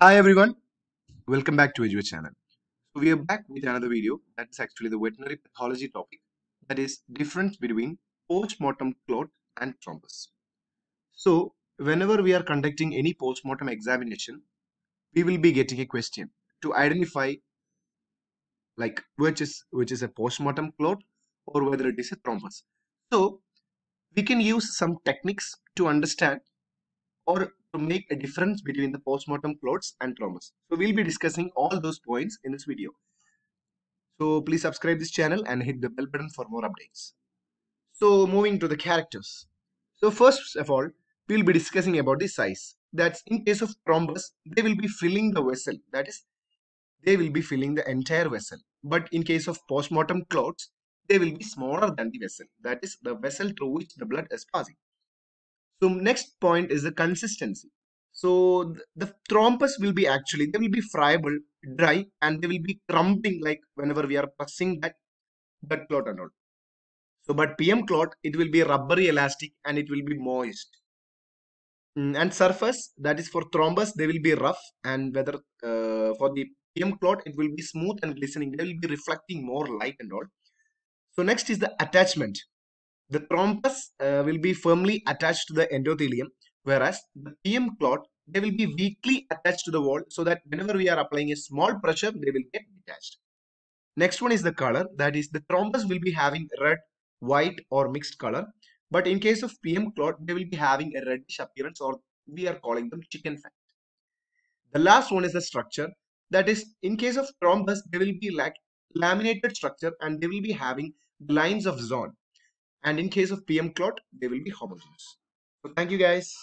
Hi everyone, welcome back to Edua channel. So we are back with another video that is actually the veterinary pathology topic that is difference between post-mortem clot and thrombus. So whenever we are conducting any post-mortem examination, we will be getting a question to identify like which is which is a post-mortem clot or whether it is a thrombus. So we can use some techniques to understand or to make a difference between the postmortem clots and thrombus. So we'll be discussing all those points in this video. So please subscribe this channel and hit the bell button for more updates. So moving to the characters. So first of all, we'll be discussing about the size. That's in case of thrombus, they will be filling the vessel. That is, they will be filling the entire vessel. But in case of postmortem clots, they will be smaller than the vessel. That is the vessel through which the blood is passing. So next point is the consistency. So the, thrombus will be actually, they will be friable, dry, and they will be crumbling like whenever we are pressing that blood clot and all. So but PM clot, it will be rubbery elastic and it will be moist. Mm, and surface, that is for thrombus, they will be rough and whether uh, for the PM clot, it will be smooth and glistening. They will be reflecting more light and all. So next is the attachment. The thrombus uh, will be firmly attached to the endothelium, whereas the PM clot, they will be weakly attached to the wall so that whenever we are applying a small pressure, they will get detached. Next one is the color. That is the thrombus will be having red, white or mixed color. But in case of PM clot, they will be having a reddish appearance or we are calling them chicken fat. The last one is the structure. That is in case of thrombus, they will be like laminated structure and they will be having lines of Zahn and in case of PM clot, they will be homogeneous. So thank you guys.